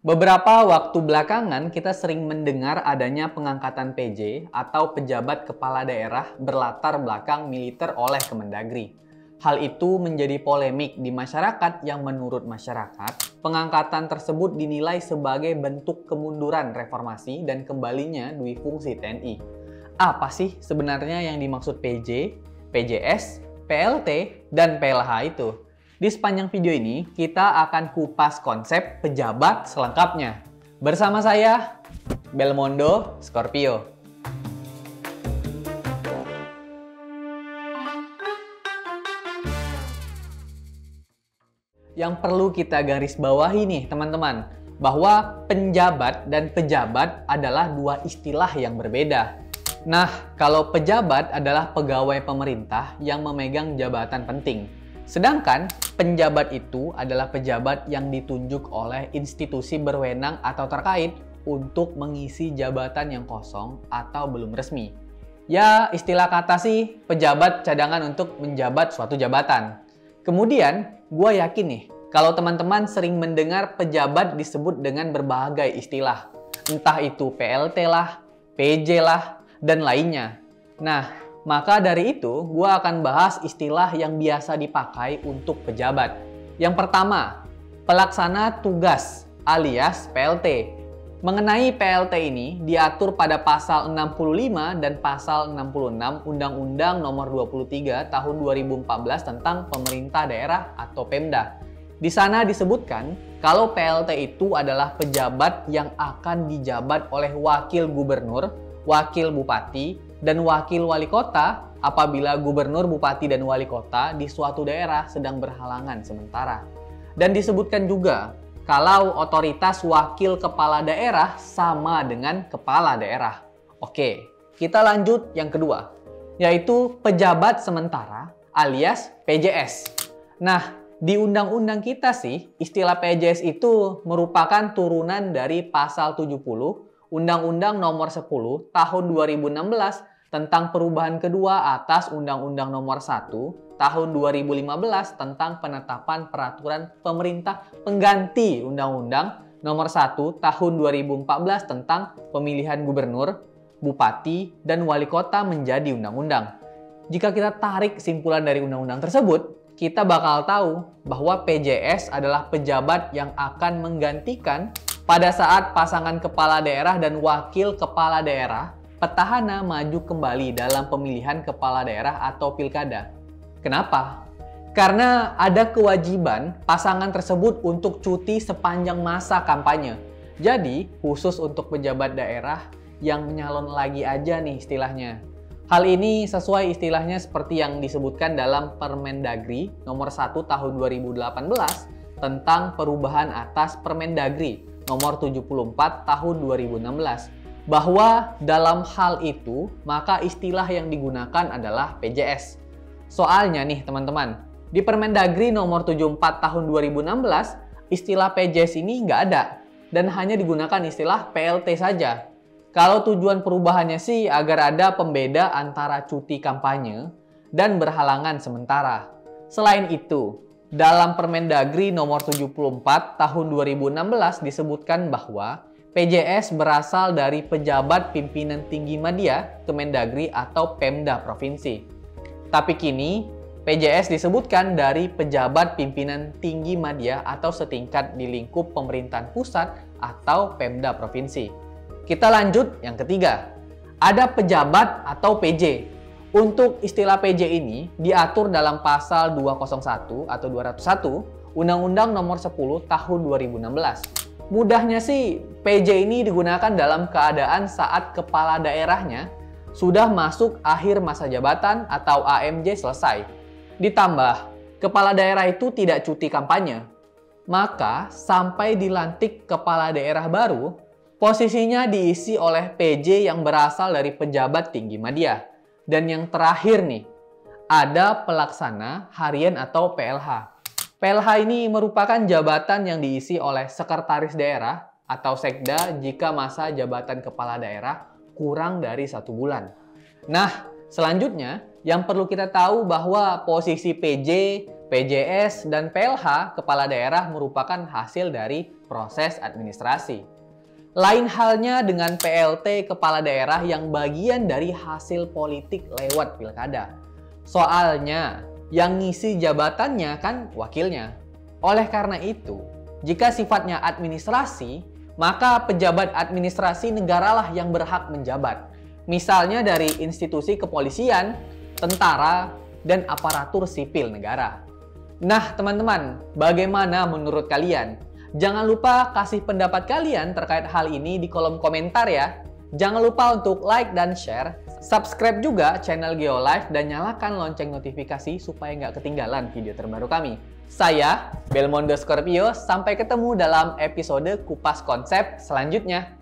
Beberapa waktu belakangan kita sering mendengar adanya pengangkatan PJ atau pejabat kepala daerah berlatar belakang militer oleh Kemendagri. Hal itu menjadi polemik di masyarakat yang menurut masyarakat, pengangkatan tersebut dinilai sebagai bentuk kemunduran reformasi dan kembalinya dui fungsi TNI. Apa sih sebenarnya yang dimaksud PJ, PJS, PLT, dan PLH itu? Di sepanjang video ini, kita akan kupas konsep pejabat selengkapnya. Bersama saya, Belmondo Scorpio. Yang perlu kita garis bawahi nih, teman-teman, bahwa penjabat dan pejabat adalah dua istilah yang berbeda. Nah, kalau pejabat adalah pegawai pemerintah yang memegang jabatan penting, Sedangkan penjabat itu adalah pejabat yang ditunjuk oleh institusi berwenang atau terkait untuk mengisi jabatan yang kosong atau belum resmi. Ya, istilah kata sih pejabat cadangan untuk menjabat suatu jabatan. Kemudian, gue yakin nih, kalau teman-teman sering mendengar pejabat disebut dengan berbagai istilah. Entah itu PLT lah, PJ lah, dan lainnya. Nah, maka dari itu, gue akan bahas istilah yang biasa dipakai untuk pejabat. Yang pertama, pelaksana tugas alias PLT. Mengenai PLT ini diatur pada pasal 65 dan pasal 66 Undang-Undang Nomor 23 Tahun 2014 tentang Pemerintah Daerah atau Pemda. Di sana disebutkan kalau PLT itu adalah pejabat yang akan dijabat oleh wakil gubernur, wakil bupati, dan wakil wali kota apabila gubernur, bupati, dan wali kota di suatu daerah sedang berhalangan sementara. Dan disebutkan juga kalau otoritas wakil kepala daerah sama dengan kepala daerah. Oke, kita lanjut yang kedua, yaitu pejabat sementara alias PJS. Nah, di undang-undang kita sih, istilah PJS itu merupakan turunan dari pasal 70 Undang-Undang Nomor 10 Tahun 2016 tentang perubahan kedua atas Undang-Undang Nomor 1 Tahun 2015 tentang penetapan peraturan pemerintah pengganti Undang-Undang Nomor 1 Tahun 2014 tentang pemilihan gubernur, bupati, dan wali kota menjadi undang-undang. Jika kita tarik kesimpulan dari undang-undang tersebut, kita bakal tahu bahwa PJS adalah pejabat yang akan menggantikan pada saat pasangan kepala daerah dan wakil kepala daerah petahana maju kembali dalam pemilihan kepala daerah atau pilkada. Kenapa? Karena ada kewajiban pasangan tersebut untuk cuti sepanjang masa kampanye. Jadi, khusus untuk pejabat daerah yang menyalon lagi aja nih istilahnya. Hal ini sesuai istilahnya seperti yang disebutkan dalam Permendagri nomor 1 tahun 2018 tentang perubahan atas Permendagri nomor 74 tahun 2016 bahwa dalam hal itu maka istilah yang digunakan adalah PJS. Soalnya nih teman-teman, di Permendagri nomor 74 tahun 2016, istilah PJS ini nggak ada dan hanya digunakan istilah PLT saja. Kalau tujuan perubahannya sih agar ada pembeda antara cuti kampanye dan berhalangan sementara. Selain itu, dalam Permendagri nomor 74 tahun 2016 disebutkan bahwa PJS berasal dari pejabat pimpinan tinggi media Kemendagri atau Pemda Provinsi. Tapi kini PJS disebutkan dari pejabat pimpinan tinggi media atau setingkat di lingkup pemerintahan pusat atau Pemda Provinsi. Kita lanjut yang ketiga. Ada pejabat atau PJ. Untuk istilah PJ ini diatur dalam pasal 201 atau 201 Undang-Undang Nomor 10 Tahun 2016 Mudahnya sih, PJ ini digunakan dalam keadaan saat kepala daerahnya sudah masuk akhir masa jabatan atau AMJ selesai. Ditambah, kepala daerah itu tidak cuti kampanye. Maka, sampai dilantik kepala daerah baru, posisinya diisi oleh PJ yang berasal dari pejabat tinggi media. Dan yang terakhir nih, ada pelaksana harian atau PLH. PLH ini merupakan jabatan yang diisi oleh sekretaris daerah atau sekda jika masa jabatan kepala daerah kurang dari satu bulan. Nah, selanjutnya yang perlu kita tahu bahwa posisi PJ, PJS dan PLH kepala daerah merupakan hasil dari proses administrasi. Lain halnya dengan PLT kepala daerah yang bagian dari hasil politik lewat pilkada. Soalnya, yang ngisi jabatannya kan wakilnya. Oleh karena itu, jika sifatnya administrasi, maka pejabat administrasi negaralah yang berhak menjabat. Misalnya dari institusi kepolisian, tentara, dan aparatur sipil negara. Nah, teman-teman, bagaimana menurut kalian? Jangan lupa kasih pendapat kalian terkait hal ini di kolom komentar ya. Jangan lupa untuk like dan share. Subscribe juga channel GeoLife dan nyalakan lonceng notifikasi supaya nggak ketinggalan video terbaru kami. Saya, Belmondo Scorpio, sampai ketemu dalam episode Kupas Konsep selanjutnya.